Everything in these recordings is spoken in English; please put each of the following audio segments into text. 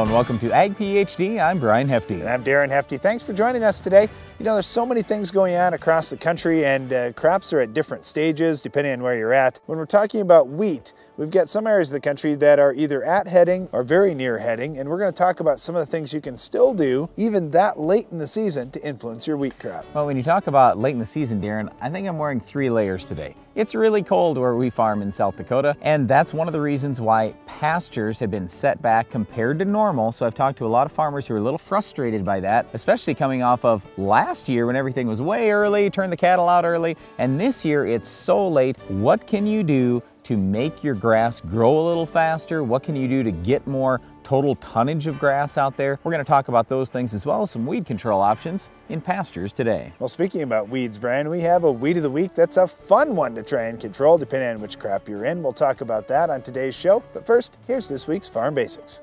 Hello and welcome to Ag PhD. I'm Brian Hefty. And I'm Darren Hefty. Thanks for joining us today. You know, there's so many things going on across the country and uh, crops are at different stages depending on where you're at. When we're talking about wheat, we've got some areas of the country that are either at heading or very near heading, and we're going to talk about some of the things you can still do even that late in the season to influence your wheat crop. Well, when you talk about late in the season, Darren, I think I'm wearing three layers today. It's really cold where we farm in South Dakota, and that's one of the reasons why pastures have been set back compared to normal. So I've talked to a lot of farmers who are a little frustrated by that, especially coming off of last year when everything was way early, turn the cattle out early, and this year it's so late. What can you do to make your grass grow a little faster? What can you do to get more total tonnage of grass out there? We're going to talk about those things as well as some weed control options in pastures today. Well, speaking about weeds, Brian, we have a weed of the week that's a fun one to try and control depending on which crop you're in. We'll talk about that on today's show. But first, here's this week's Farm Basics.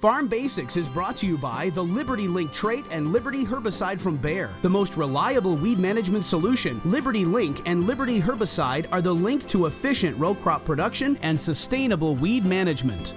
Farm Basics is brought to you by the Liberty Link trait and Liberty herbicide from Bayer. The most reliable weed management solution, Liberty Link and Liberty herbicide are the link to efficient row crop production and sustainable weed management.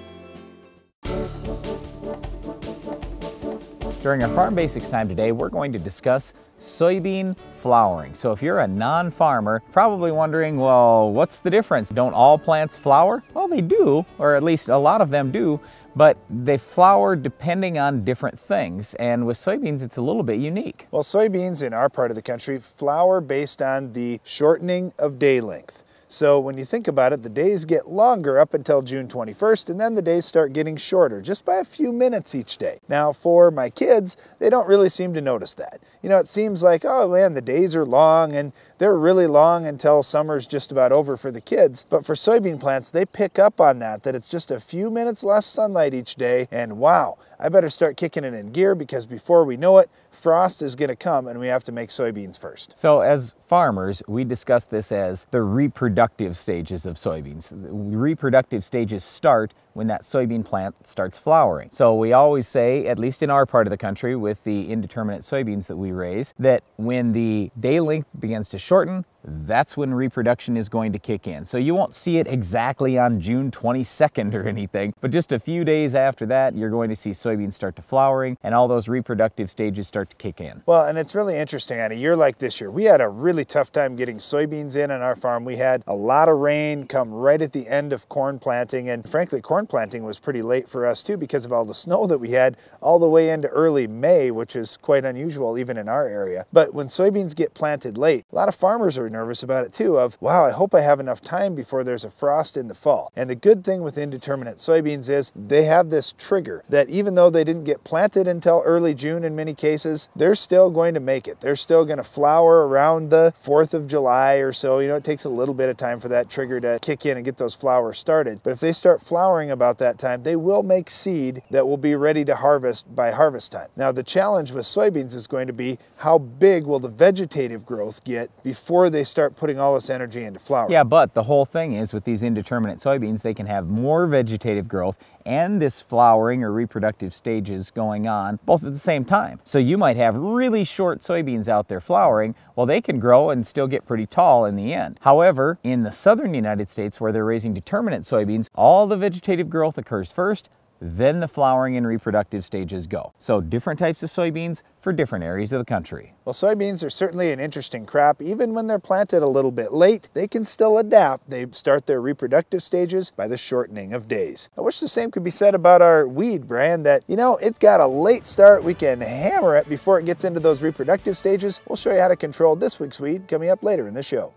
During our Farm Basics time today, we're going to discuss soybean flowering. So if you're a non-farmer, probably wondering, well, what's the difference? Don't all plants flower? Well, they do, or at least a lot of them do, but they flower depending on different things. And with soybeans, it's a little bit unique. Well, soybeans in our part of the country flower based on the shortening of day length. So when you think about it, the days get longer up until June 21st, and then the days start getting shorter, just by a few minutes each day. Now, for my kids, they don't really seem to notice that. You know, it seems like, oh man, the days are long, and they're really long until summer's just about over for the kids. But for soybean plants, they pick up on that, that it's just a few minutes less sunlight each day, and wow, I better start kicking it in gear because before we know it, frost is going to come and we have to make soybeans first. So as farmers, we discuss this as the reproductive stages of soybeans. The reproductive stages start when that soybean plant starts flowering. So we always say, at least in our part of the country with the indeterminate soybeans that we raise, that when the day length begins to shorten, that's when reproduction is going to kick in. So you won't see it exactly on June 22nd or anything, but just a few days after that, you're going to see soybeans start to flowering and all those reproductive stages start to kick in. Well, and it's really interesting on a year like this year, we had a really tough time getting soybeans in on our farm. We had a lot of rain come right at the end of corn planting, and frankly, corn planting was pretty late for us too because of all the snow that we had all the way into early May, which is quite unusual even in our area. But when soybeans get planted late, a lot of farmers are nervous about it too of, wow, I hope I have enough time before there's a frost in the fall. And the good thing with indeterminate soybeans is they have this trigger that even though they didn't get planted until early June in many cases, they're still going to make it. They're still going to flower around the 4th of July or so. You know, it takes a little bit of time for that trigger to kick in and get those flowers started. But if they start flowering about that time, they will make seed that will be ready to harvest by harvest time. Now, the challenge with soybeans is going to be how big will the vegetative growth get before they start putting all this energy into flower. Yeah, but the whole thing is with these indeterminate soybeans, they can have more vegetative growth and this flowering or reproductive stages going on both at the same time. So you might have really short soybeans out there flowering, well they can grow and still get pretty tall in the end. However, in the southern United States where they're raising determinate soybeans, all the vegetative growth occurs first, then the flowering and reproductive stages go. So different types of soybeans for different areas of the country. Well, soybeans are certainly an interesting crop. Even when they're planted a little bit late, they can still adapt. They start their reproductive stages by the shortening of days. I wish the same could be said about our weed brand that, you know, it's got a late start. We can hammer it before it gets into those reproductive stages. We'll show you how to control this week's weed coming up later in the show.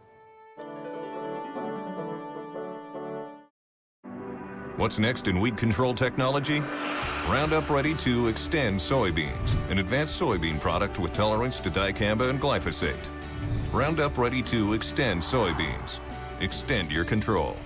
What's next in weed control technology? Roundup Ready 2 Xtend soybeans, an advanced soybean product with tolerance to dicamba and glyphosate. Roundup Ready 2 Xtend soybeans. Extend your control.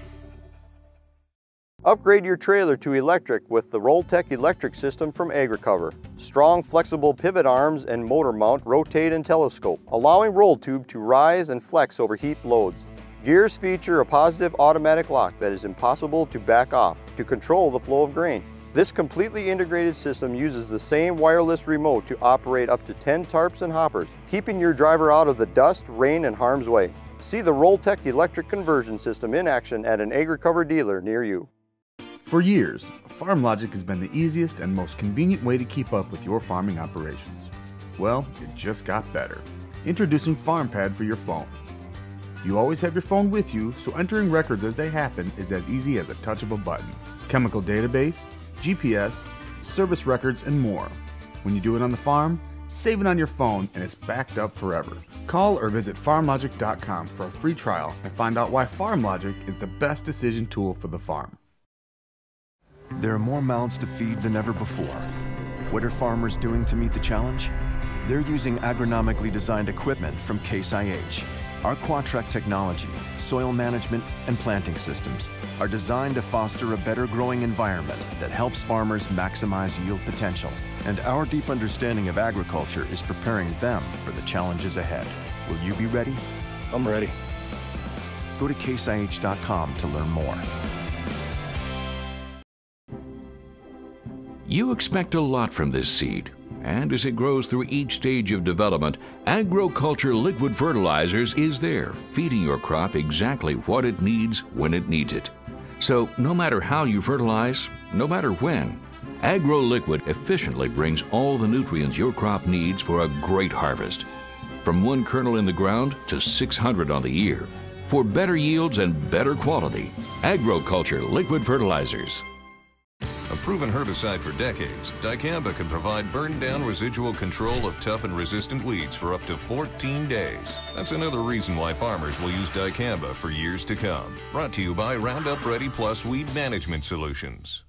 Upgrade your trailer to electric with the Rolltec electric system from AgriCover. Strong flexible pivot arms and motor mount rotate and telescope, allowing roll tube to rise and flex over heat loads. Gears feature a positive automatic lock that is impossible to back off to control the flow of grain. This completely integrated system uses the same wireless remote to operate up to 10 tarps and hoppers, keeping your driver out of the dust, rain, and harm's way. See the Rolltec electric conversion system in action at an AgriCover dealer near you. For years, FarmLogic has been the easiest and most convenient way to keep up with your farming operations. Well, it just got better. Introducing FarmPad for your phone. You always have your phone with you, so entering records as they happen is as easy as a touch of a button. Chemical database, GPS, service records, and more. When you do it on the farm, save it on your phone and it's backed up forever. Call or visit farmlogic.com for a free trial and find out why FarmLogic is the best decision tool for the farm. There are more mouths to feed than ever before. What are farmers doing to meet the challenge? They're using agronomically designed equipment from Case IH. Our Quadtrac technology, soil management, and planting systems are designed to foster a better growing environment that helps farmers maximize yield potential. And our deep understanding of agriculture is preparing them for the challenges ahead. Will you be ready? I'm ready. Go to caseih.com to learn more. You expect a lot from this seed, and as it grows through each stage of development, Agro-Culture Liquid Fertilizers is there, feeding your crop exactly what it needs when it needs it. So, no matter how you fertilize, no matter when, Agro-Liquid efficiently brings all the nutrients your crop needs for a great harvest. From one kernel in the ground to 600 on the ear. For better yields and better quality, Agro-Culture Liquid Fertilizers. Proven herbicide for decades, dicamba can provide burn-down residual control of tough and resistant weeds for up to 14 days. That's another reason why farmers will use dicamba for years to come. Brought to you by Roundup Ready Plus Weed Management Solutions.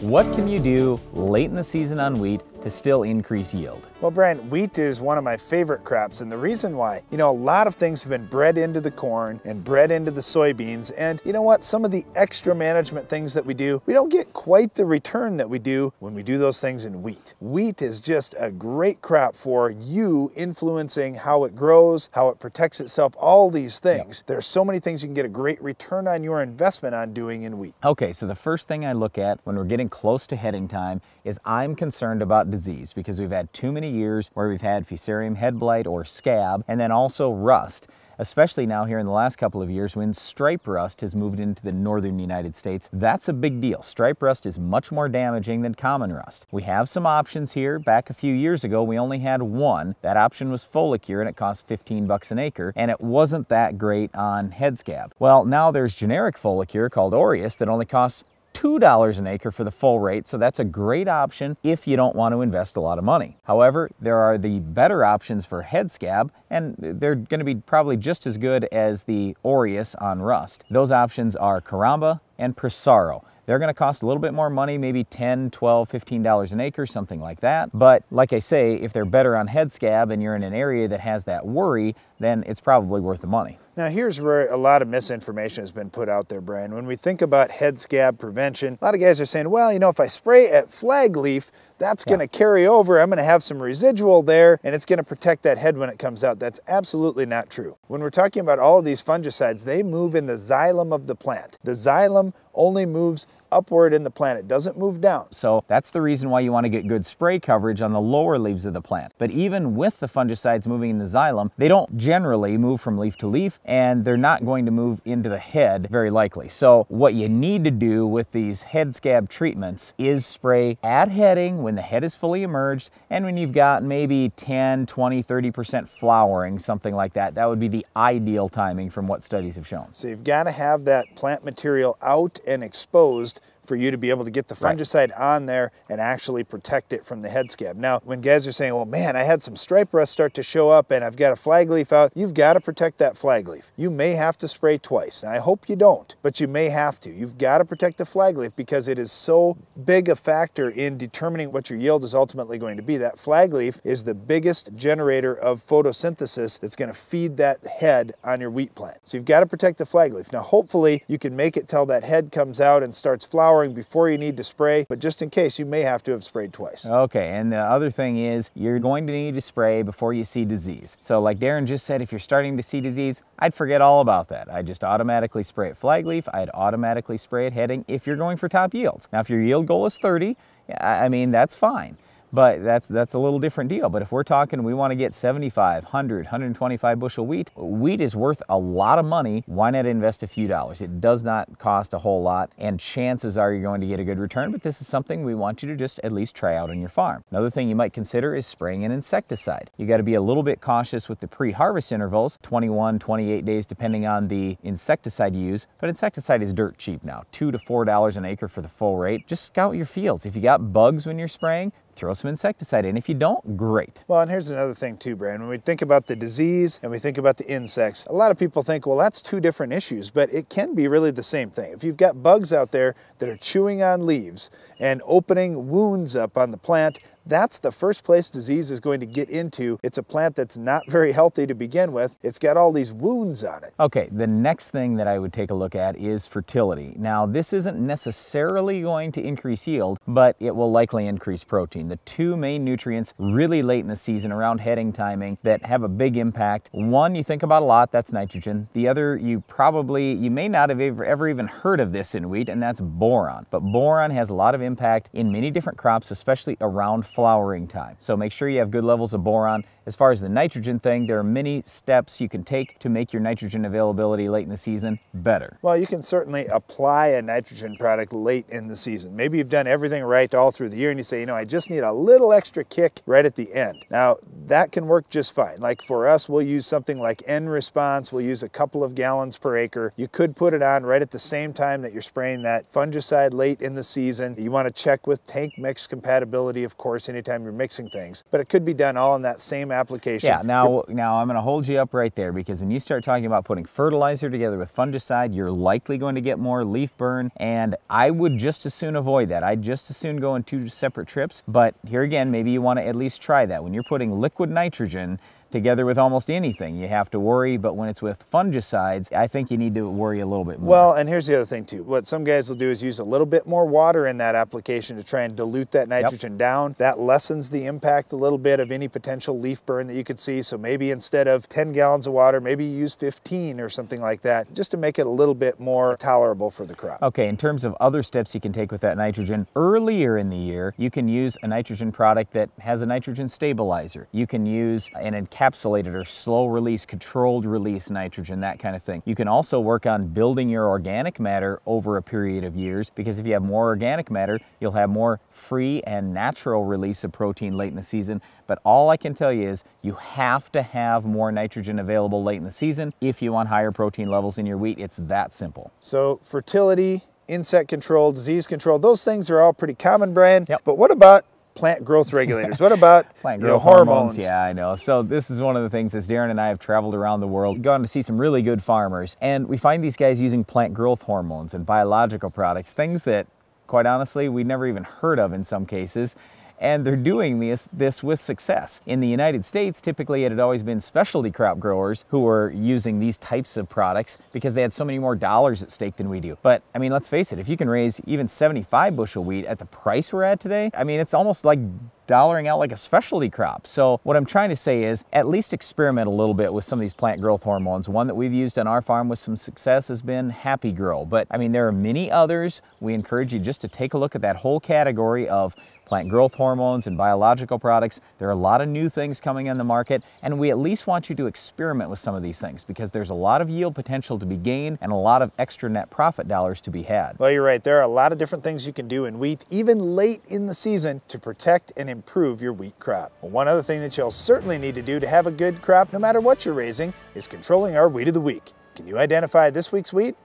What can you do late in the season on wheat to still increase yield? Well, Brian, wheat is one of my favorite crops, and the reason why, you know, a lot of things have been bred into the corn and bred into the soybeans, and you know what? Some of the extra management things that we do, we don't get quite the return that we do when we do those things in wheat. Wheat is just a great crop for you influencing how it grows, how it protects itself, all these things. Yep. There's so many things you can get a great return on your investment on doing in wheat. Okay, so the first thing I look at when we're getting close to heading time is I'm concerned about disease because we've had too many years where we've had fusarium head blight or scab and then also rust especially now here in the last couple of years when stripe rust has moved into the northern United States. That's a big deal. Stripe rust is much more damaging than common rust. We have some options here. Back a few years ago, we only had one. That option was Folicur and it cost 15 bucks an acre and it wasn't that great on head scab. Well, now there's generic Folicur called Orius that only costs $2 an acre for the full rate, so that's a great option if you don't want to invest a lot of money. However, there are the better options for head scab, and they're going to be probably just as good as the Orius on rust. Those options are Caramba and Prosaro. They're going to cost a little bit more money, maybe 10, 12, 15 dollars an acre, something like that. But like I say, if they're better on head scab and you're in an area that has that worry, then it's probably worth the money. Now here's where a lot of misinformation has been put out there, Brian. When we think about head scab prevention, a lot of guys are saying, well, you know, if I spray at flag leaf, that's yeah. going to carry over. I'm going to have some residual there and it's going to protect that head when it comes out. That's absolutely not true. When we're talking about all of these fungicides, they move in the xylem of the plant. The xylem only moves upward in the plant. It doesn't move down. So that's the reason why you want to get good spray coverage on the lower leaves of the plant. But even with the fungicides moving in the xylem, they don't generally move from leaf to leaf and they're not going to move into the head very likely. So what you need to do with these head scab treatments is spray at heading when the head is fully emerged and when you've got maybe 10, 20, 30% flowering, something like that. That would be the ideal timing from what studies have shown. So you've got to have that plant material out and exposed for you to be able to get the fungicide right. on there and actually protect it from the head scab. Now, when guys are saying, well, man, I had some stripe rust start to show up and I've got a flag leaf out, you've got to protect that flag leaf. You may have to spray twice. Now, I hope you don't, but you may have to. You've got to protect the flag leaf because it is so big a factor in determining what your yield is ultimately going to be. That flag leaf is the biggest generator of photosynthesis that's going to feed that head on your wheat plant. So you've got to protect the flag leaf. Now, hopefully you can make it till that head comes out and starts flowering before you need to spray, but just in case, you may have to have sprayed twice. Okay, and the other thing is you're going to need to spray before you see disease. So like Darren just said, if you're starting to see disease, I'd forget all about that. I'd just automatically spray it flag leaf. I'd automatically spray it heading if you're going for top yields. Now, if your yield goal is 30, I mean, that's fine. But that's that's a little different deal. But if we're talking we want to get 75, 100, 125 bushel wheat, wheat is worth a lot of money. Why not invest a few dollars? It does not cost a whole lot, and chances are you're going to get a good return, but this is something we want you to just at least try out on your farm. Another thing you might consider is spraying an insecticide. You got to be a little bit cautious with the pre-harvest intervals, 21, 28 days depending on the insecticide you use, but insecticide is dirt cheap now, two to four dollars an acre for the full rate. Just scout your fields. If you got bugs when you're spraying, throw some insecticide in. If you don't, great. Well, and here's another thing too, Brian. When we think about the disease and we think about the insects, a lot of people think, well, that's two different issues, but it can be really the same thing. If you've got bugs out there that are chewing on leaves and opening wounds up on the plant, that's the first place disease is going to get into. It's a plant that's not very healthy to begin with. It's got all these wounds on it. Okay, the next thing that I would take a look at is fertility. Now, this isn't necessarily going to increase yield, but it will likely increase protein. The two main nutrients really late in the season around heading timing that have a big impact. One you think about a lot, that's nitrogen. The other you probably, you may not have ever, ever even heard of this in wheat, and that's boron. But boron has a lot of impact in many different crops, especially around flowering time. So make sure you have good levels of boron. As far as the nitrogen thing, there are many steps you can take to make your nitrogen availability late in the season better. Well, you can certainly apply a nitrogen product late in the season. Maybe you've done everything right all through the year and you say, you know, I just need a little extra kick right at the end. Now, that can work just fine. Like for us, we'll use something like N-Response. We'll use a couple of gallons per acre. You could put it on right at the same time that you're spraying that fungicide late in the season. You want to check with tank mix compatibility, of course, anytime you're mixing things. But it could be done all in that same application. Yeah, now, now I'm going to hold you up right there because when you start talking about putting fertilizer together with fungicide, you're likely going to get more leaf burn, and I would just as soon avoid that. I'd just as soon go in two separate trips, but here again, maybe you want to at least try that. When you're putting liquid nitrogen, together with almost anything. You have to worry, but when it's with fungicides, I think you need to worry a little bit more. Well, and here's the other thing too. What some guys will do is use a little bit more water in that application to try and dilute that nitrogen yep. down. That lessens the impact a little bit of any potential leaf burn that you could see. So maybe instead of 10 gallons of water, maybe you use 15 or something like that, just to make it a little bit more tolerable for the crop. Okay, in terms of other steps you can take with that nitrogen, earlier in the year, you can use a nitrogen product that has a nitrogen stabilizer. You can use an encapsulator encapsulated or slow release, controlled release nitrogen, that kind of thing. You can also work on building your organic matter over a period of years because if you have more organic matter, you'll have more free and natural release of protein late in the season. But all I can tell you is you have to have more nitrogen available late in the season if you want higher protein levels in your wheat. It's that simple. So fertility, insect control, disease control, those things are all pretty common, Brian. Yep. But what about plant growth regulators. What about plant growth know, hormones? hormones? Yeah, I know. So this is one of the things as Darren and I have traveled around the world, gone to see some really good farmers, and we find these guys using plant growth hormones and biological products, things that quite honestly we'd never even heard of in some cases and they're doing this, this with success. In the United States, typically it had always been specialty crop growers who were using these types of products because they had so many more dollars at stake than we do. But I mean, let's face it, if you can raise even 75 bushel wheat at the price we're at today, I mean, it's almost like dollaring out like a specialty crop. So what I'm trying to say is at least experiment a little bit with some of these plant growth hormones. One that we've used on our farm with some success has been Happy Grow. But I mean, there are many others. We encourage you just to take a look at that whole category of plant growth hormones and biological products. There are a lot of new things coming on the market, and we at least want you to experiment with some of these things because there's a lot of yield potential to be gained and a lot of extra net profit dollars to be had. Well, you're right. There are a lot of different things you can do in wheat, even late in the season, to protect and improve your wheat crop. One other thing that you'll certainly need to do to have a good crop, no matter what you're raising, is controlling our Weed of the Week. Can you identify this week's wheat?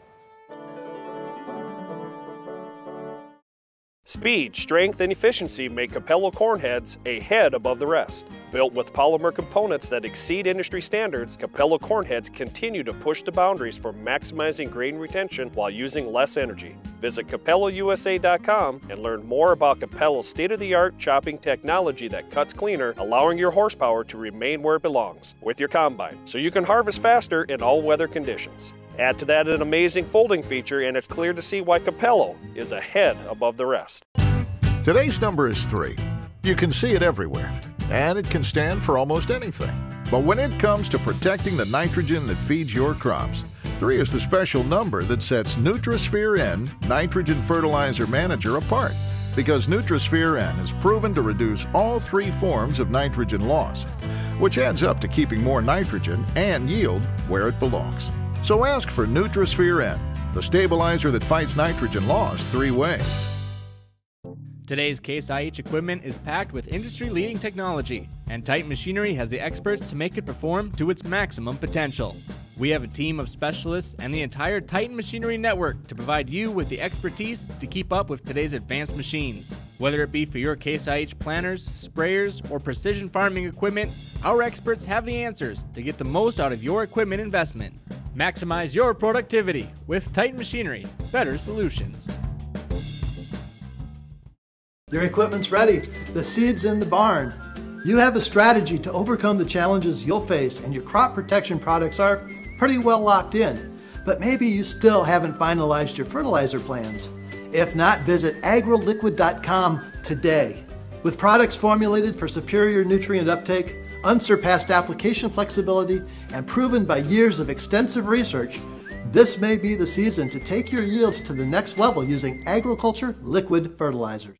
Speed, strength, and efficiency make Capello cornheads a head above the rest. Built with polymer components that exceed industry standards, Capello cornheads continue to push the boundaries for maximizing grain retention while using less energy. Visit CapelloUSA.com and learn more about Capello's state-of-the-art chopping technology that cuts cleaner, allowing your horsepower to remain where it belongs, with your combine, so you can harvest faster in all weather conditions. Add to that an amazing folding feature, and it's clear to see why Capello is ahead above the rest. Today's number is 3. You can see it everywhere, and it can stand for almost anything. But when it comes to protecting the nitrogen that feeds your crops, 3 is the special number that sets Nutrisphere N, Nitrogen Fertilizer Manager, apart because Nutrisphere N is proven to reduce all three forms of nitrogen loss, which adds up to keeping more nitrogen and yield where it belongs. So ask for Nutrisphere N, the stabilizer that fights nitrogen loss three ways. Today's Case IH equipment is packed with industry leading technology, and Titan Machinery has the experts to make it perform to its maximum potential. We have a team of specialists and the entire Titan Machinery network to provide you with the expertise to keep up with today's advanced machines. Whether it be for your Case IH planters, sprayers, or precision farming equipment, our experts have the answers to get the most out of your equipment investment. Maximize your productivity with Titan Machinery. Better solutions. Your equipment's ready. The seed's in the barn. You have a strategy to overcome the challenges you'll face, and your crop protection products are pretty well locked in. But maybe you still haven't finalized your fertilizer plans. If not, visit agroliquid.com today. With products formulated for superior nutrient uptake, unsurpassed application flexibility, and proven by years of extensive research, this may be the season to take your yields to the next level using Agro-Culture Liquid Fertilizers.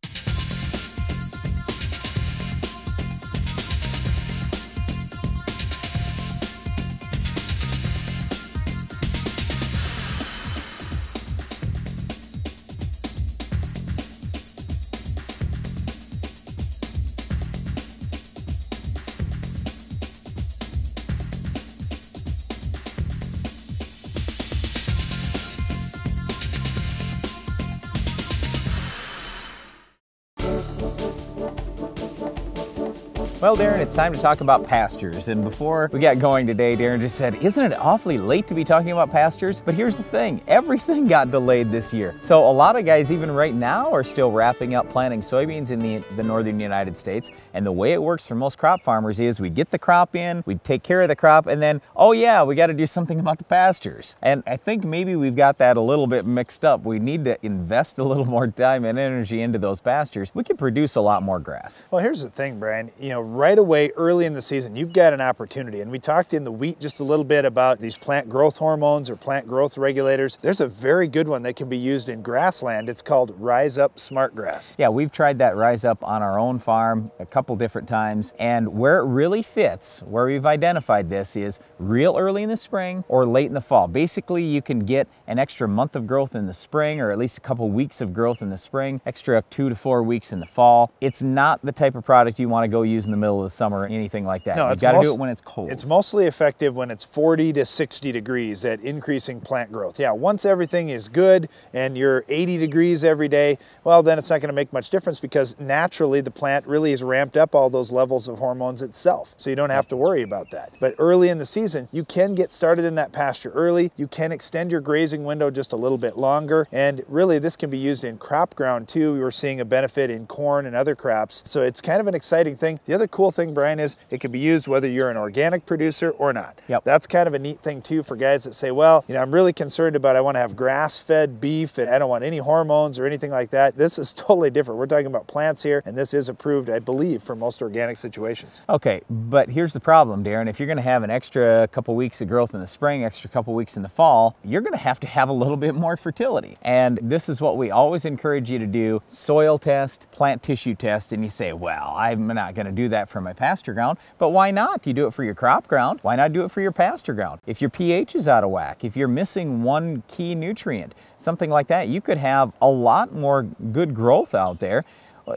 Well, Darren, it's time to talk about pastures. And before we got going today, Darren just said, Isn't it awfully late to be talking about pastures? But here's the thing everything got delayed this year. So a lot of guys, even right now, are still wrapping up planting soybeans in the, the northern United States. And the way it works for most crop farmers is we get the crop in, we take care of the crop, and then, oh yeah, we got to do something about the pastures. And I think maybe we've got that a little bit mixed up. We need to invest a little more time and energy into those pastures. We can produce a lot more grass. Well, here's the thing, Brian. You know, right away early in the season, you've got an opportunity. And we talked in the wheat just a little bit about these plant growth hormones or plant growth regulators. There's a very good one that can be used in grassland. It's called RyzUp SmartGrass. Yeah, we've tried that Rise Up on our own farm a couple different times. And where it really fits, where we've identified this, is real early in the spring or late in the fall. Basically, you can get an extra month of growth in the spring or at least a couple weeks of growth in the spring, extra two to four weeks in the fall. It's not the type of product you want to go use in the middle of the summer or anything like that. No, you got to do it when it's cold. It's mostly effective when it's 40 to 60 degrees at increasing plant growth. Yeah, once everything is good and you're 80 degrees every day, well, then it's not going to make much difference because naturally the plant really has ramped up all those levels of hormones itself. So you don't have to worry about that. But early in the season, you can get started in that pasture early. You can extend your grazing window just a little bit longer. And really, this can be used in crop ground too. We were seeing a benefit in corn and other crops. So it's kind of an exciting thing. The other cool thing, Brian, is it can be used whether you're an organic producer or not. Yep. That's kind of a neat thing too for guys that say, well, you know, I'm really concerned about I want to have grass-fed beef and I don't want any hormones or anything like that. This is totally different. We're talking about plants here, and this is approved, I believe, for most organic situations. Okay, but here's the problem, Darren. If you're going to have an extra couple weeks of growth in the spring, extra couple weeks in the fall, you're going to have to have a little bit more fertility. And this is what we always encourage you to do soil test, plant tissue test. And you say, well, I'm not going to do that for my pasture ground. But why not? You do it for your crop ground. Why not do it for your pasture ground? If your pH is out of whack, if you're missing one key nutrient, something like that, you could have a lot more good growth out there.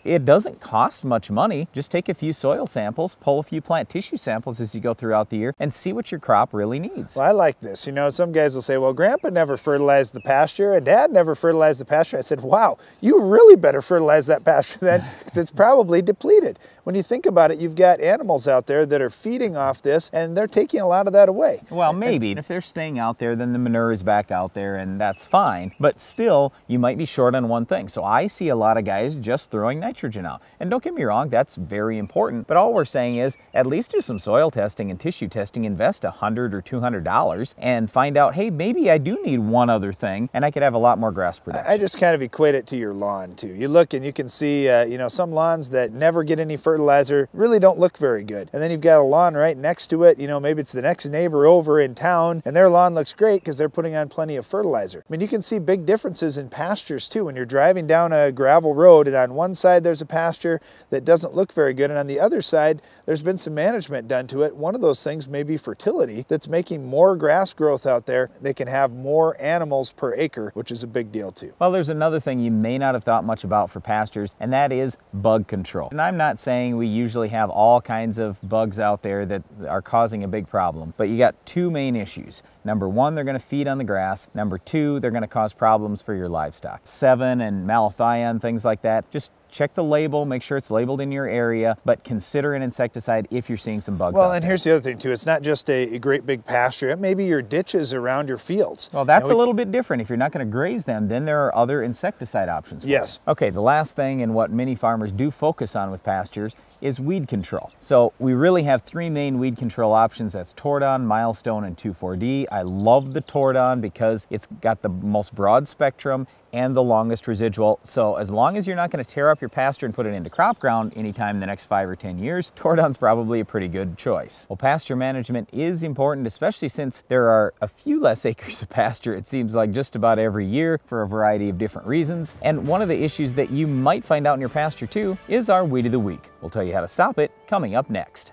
It doesn't cost much money. Just take a few soil samples, pull a few plant tissue samples as you go throughout the year, and see what your crop really needs. Well, I like this. You know, some guys will say, well, Grandpa never fertilized the pasture and Dad never fertilized the pasture. I said, wow, you really better fertilize that pasture then because it's probably depleted. When you think about it, you've got animals out there that are feeding off this and they're taking a lot of that away. Well, maybe. And if they're staying out there, then the manure is back out there and that's fine. But still, you might be short on one thing. So I see a lot of guys just throwing nitrogen out. And don't get me wrong, that's very important, but all we're saying is at least do some soil testing and tissue testing, invest a 100 or $200 and find out, hey, maybe I do need one other thing and I could have a lot more grass production. I just kind of equate it to your lawn too. You look and you can see, uh, you know, some lawns that never get any fertilizer really don't look very good. And then you've got a lawn right next to it, you know, maybe it's the next neighbor over in town and their lawn looks great because they're putting on plenty of fertilizer. I mean, you can see big differences in pastures too. When you're driving down a gravel road and on one side there's a pasture that doesn't look very good and on the other side there's been some management done to it. One of those things may be fertility that's making more grass growth out there. They can have more animals per acre, which is a big deal too. Well, there's another thing you may not have thought much about for pastures, and that is bug control. And I'm not saying we usually have all kinds of bugs out there that are causing a big problem, but you got two main issues. Number one, they're going to feed on the grass. Number two, they're going to cause problems for your livestock. Sevin and malathion, things like that. Just check the label, make sure it's labeled in your area, but consider an insecticide if you're seeing some bugs. Well, and there. here's the other thing too. It's not just a, a, great big pasture. It may be your ditches around your fields. Well, that's we, a little bit different. If you're not going to graze them, then there are other insecticide options. yes. You. Okay, the last thing and what many farmers do focus on with pastures is weed control. So we really have three main weed control options. That's Tordon, Milestone, and 2,4-D. I love the Tordon because it's got the most broad spectrum and the longest residual. So as long as you're not going to tear up your pasture and put it into crop ground anytime in the next five or 10 years, Tordon's probably a pretty good choice. Well, pasture management is important, especially since there are a few less acres of pasture, it seems like just about every year for a variety of different reasons. And one of the issues that you might find out in your pasture too is our weed of the week. We'll tell you how to stop it coming up next.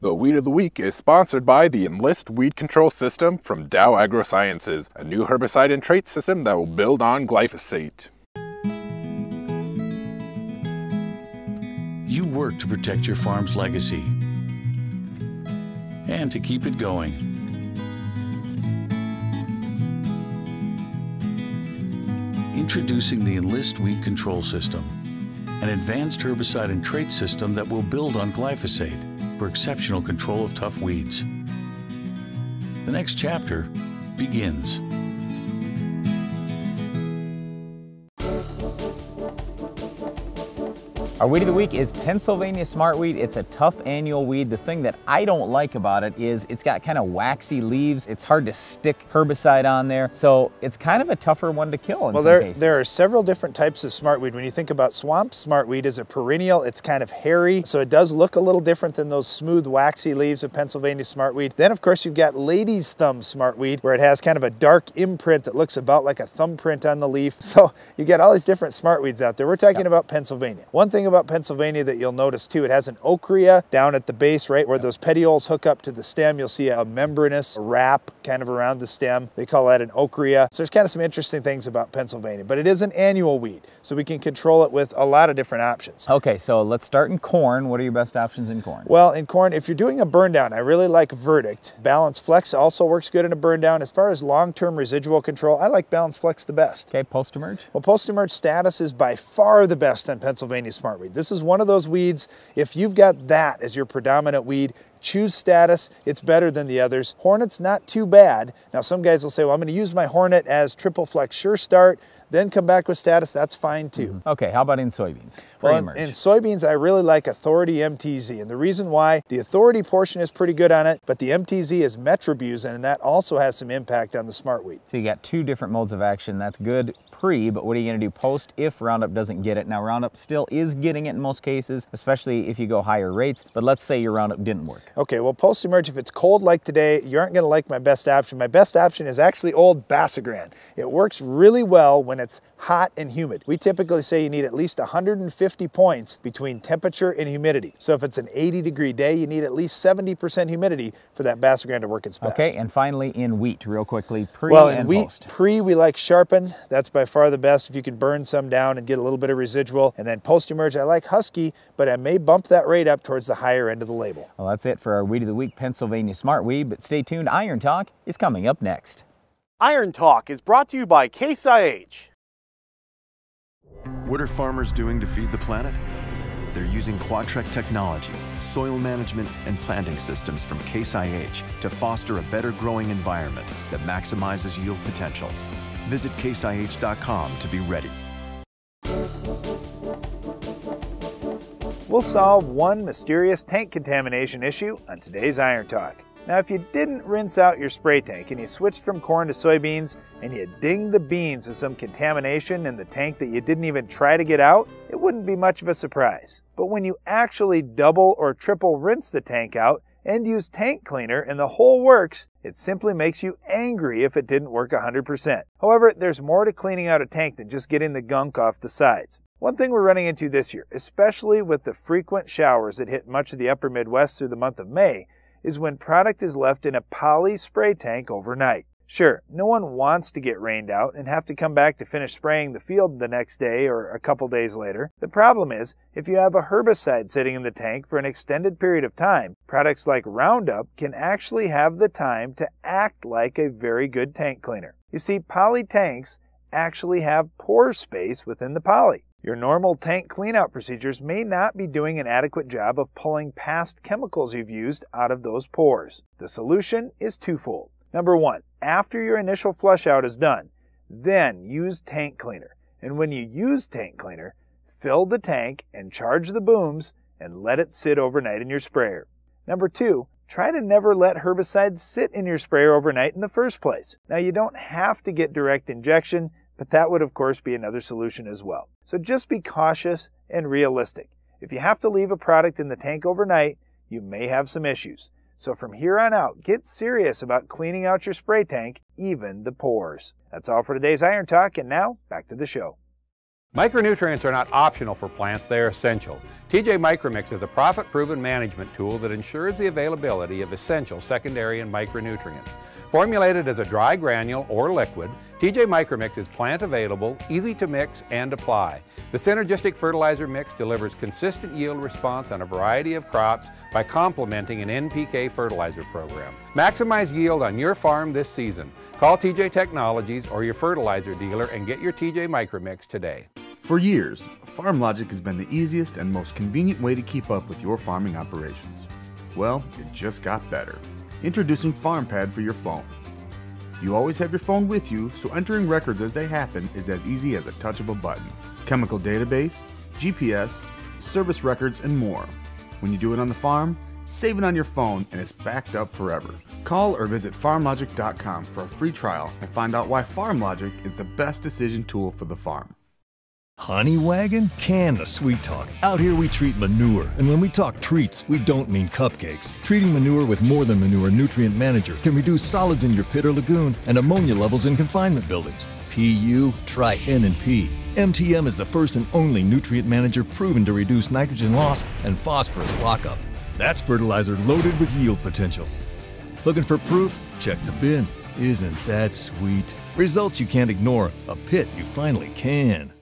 The Weed of the Week is sponsored by the Enlist Weed Control System from Dow AgroSciences, a new herbicide and trait system that will build on glyphosate. You work to protect your farm's legacy and to keep it going. Introducing the Enlist Weed Control System, an advanced herbicide and trait system that will build on glyphosate for exceptional control of tough weeds. The next chapter begins. Our weed of the week is Pennsylvania Smartweed. It's a tough annual weed. The thing that I don't like about it is it's got kind of waxy leaves. It's hard to stick herbicide on there. So it's kind of a tougher one to kill in well, there, cases. there are several different types of smartweed. When you think about swamp smartweed is a perennial. It's kind of hairy. So it does look a little different than those smooth waxy leaves of Pennsylvania smartweed. Then of course you've got lady's thumb smartweed where it has kind of a dark imprint that looks about like a thumbprint on the leaf. So you get all these different smartweeds out there. We're talking about Pennsylvania. One thing about Pennsylvania that you'll notice too, it has an ochrea down at the base, right where those petioles hook up to the stem. You'll see a membranous wrap kind of around the stem. They call that an ochrea. So there's kind of some interesting things about Pennsylvania, but it is an annual weed, so we can control it with a lot of different options. Okay, so let's start in corn. What are your best options in corn? Well, in corn, if you're doing a burn down, I really like Verdict. Balance Flex also works good in a burn down. As far as long-term residual control, I like Balance Flex the best. Okay, post-emerge? Well, post-emerge status is by far the best on Pennsylvania This is one of those weeds, if you've got that as your predominant weed, choose status, it's better than the others. Hornet's not too bad. Now some guys will say, well, I'm gonna use my Hornet as triple flex sure start, then come back with status, that's fine too. Mm -hmm. Okay, how about in soybeans? Well, in, in, soybeans, I really like Authority MTZ. And the reason why, the Authority portion is pretty good on it, but the MTZ is metribuzin, and that also has some impact on the smartweed. So you got two different modes of action. That's good pre, but what are you going to do post if Roundup doesn't get it? Now, Roundup still is getting it in most cases, especially if you go higher rates, but let's say your Roundup didn't work. Okay, well, post-emerge, if it's cold like today, you aren't going to like my best option. My best option is actually old Basagran. It works really well when it's hot and humid. We typically say you need at least 150 points between temperature and humidity. So if it's an 80 degree day, you need at least 70% humidity for that Basagran to work its best. Okay, and finally in wheat, real quickly, pre well, in and wheat, post. Pre, we like sharpen. That's by far the best if you can burn some down and get a little bit of residual. And then post-emerge, I like Huskie, but I may bump that rate up towards the higher end of the label. Well, that's it for our Weed of the Week Pennsylvania Smart Weed, but stay tuned. Iron Talk is coming up next. Iron Talk is brought to you by Case IH. What are farmers doing to feed the planet? They're using Quadtrac technology, soil management, and planting systems from Case IH to foster a better growing environment that maximizes yield potential. Visit caseih.com to be ready. We'll solve one mysterious tank contamination issue on today's Iron Talk. Now, if you didn't rinse out your spray tank and you switched from corn to soybeans and you dinged the beans with some contamination in the tank that you didn't even try to get out, it wouldn't be much of a surprise. But when you actually double or triple rinse the tank out and use tank cleaner and the whole works, it simply makes you angry if it didn't work 100%. However, there's more to cleaning out a tank than just getting the gunk off the sides. One thing we're running into this year, especially with the frequent showers that hit much of the upper Midwest through the month of May, is when product is left in a poly spray tank overnight. Sure, no one wants to get rained out and have to come back to finish spraying the field the next day or a couple days later. The problem is, if you have a herbicide sitting in the tank for an extended period of time, products like Roundup can actually have the time to act like a very good tank cleaner. You see, poly tanks actually have pore space within the poly. Your normal tank cleanout procedures may not be doing an adequate job of pulling past chemicals you've used out of those pores. The solution is twofold. Number one, after your initial flush out is done, then use tank cleaner. And when you use tank cleaner, fill the tank and charge the booms and let it sit overnight in your sprayer. Number two, try to never let herbicides sit in your sprayer overnight in the first place. Now you don't have to get direct injection, but that would of course be another solution as well. So just be cautious and realistic. If you have to leave a product in the tank overnight, you may have some issues. So from here on out, get serious about cleaning out your spray tank, even the pores. That's all for today's Iron Talk, and now back to the show. Micronutrients are not optional for plants, they are essential. TJ Micromix is a profit-proven management tool that ensures the availability of essential secondary and micronutrients. Formulated as a dry granule or liquid, TJ Micromix is plant available, easy to mix and apply. The synergistic fertilizer mix delivers consistent yield response on a variety of crops by complementing an NPK fertilizer program. Maximize yield on your farm this season. Call TJ Technologies or your fertilizer dealer and get your TJ Micromix today. For years, FarmLogic has been the easiest and most convenient way to keep up with your farming operations. Well, it just got better. Introducing FarmPad for your phone. You always have your phone with you, so entering records as they happen is as easy as a touch of a button. Chemical database, GPS, service records, and more. When you do it on the farm, save it on your phone and it's backed up forever. Call or visit farmlogic.com for a free trial and find out why FarmLogic is the best decision tool for the farm. Honey Wagon? Can the sweet talk. Out here we treat manure, and when we talk treats, we don't mean cupcakes. Treating manure with more than manure nutrient manager can reduce solids in your pit or lagoon and ammonia levels in confinement buildings. PU, try N and P. MTM is the first and only nutrient manager proven to reduce nitrogen loss and phosphorus lockup. That's fertilizer loaded with yield potential. Looking for proof? Check the bin. Isn't that sweet? Results you can't ignore, a pit you finally can.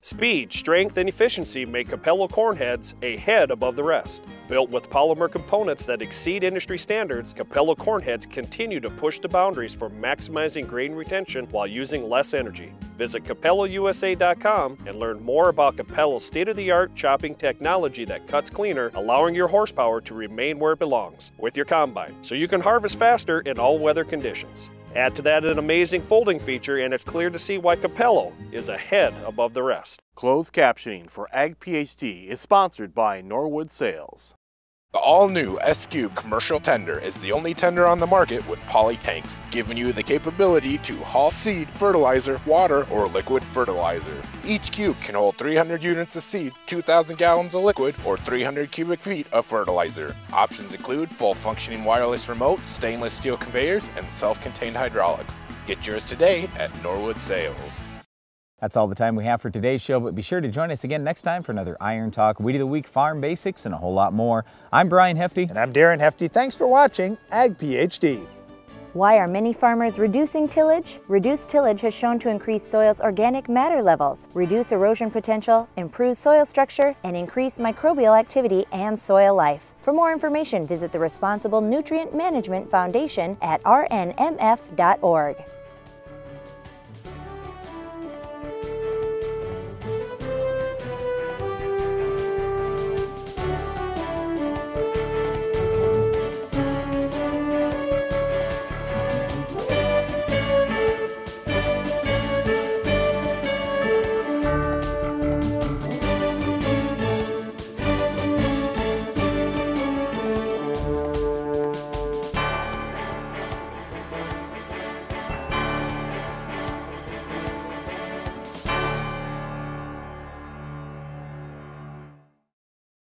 Speed, strength, and efficiency make Capello cornheads a head above the rest. Built with polymer components that exceed industry standards, Capello cornheads continue to push the boundaries for maximizing grain retention while using less energy. Visit CapelloUSA.com and learn more about Capello's state-of-the-art chopping technology that cuts cleaner, allowing your horsepower to remain where it belongs, with your combine, so you can harvest faster in all weather conditions. Add to that an amazing folding feature, and it's clear to see why Capello is a head above the rest. Closed captioning for Ag PhD is sponsored by Norwood Sales. The all-new S-Cube commercial tender is the only tender on the market with poly tanks, giving you the capability to haul seed, fertilizer, water, or liquid fertilizer. Each cube can hold 300 units of seed, 2,000 gallons of liquid, or 300 cubic feet of fertilizer. Options include full functioning wireless remote, stainless steel conveyors, and self-contained hydraulics. Get yours today at Norwood Sales. That's all the time we have for today's show, but be sure to join us again next time for another Iron Talk, Weed of the Week, Farm Basics, and a whole lot more. I'm Brian Hefty. And I'm Darren Hefty. Thanks for watching Ag PhD. Why are many farmers reducing tillage? Reduced tillage has shown to increase soil's organic matter levels, reduce erosion potential, improve soil structure, and increase microbial activity and soil life. For more information, visit the Responsible Nutrient Management Foundation at rnmf.org.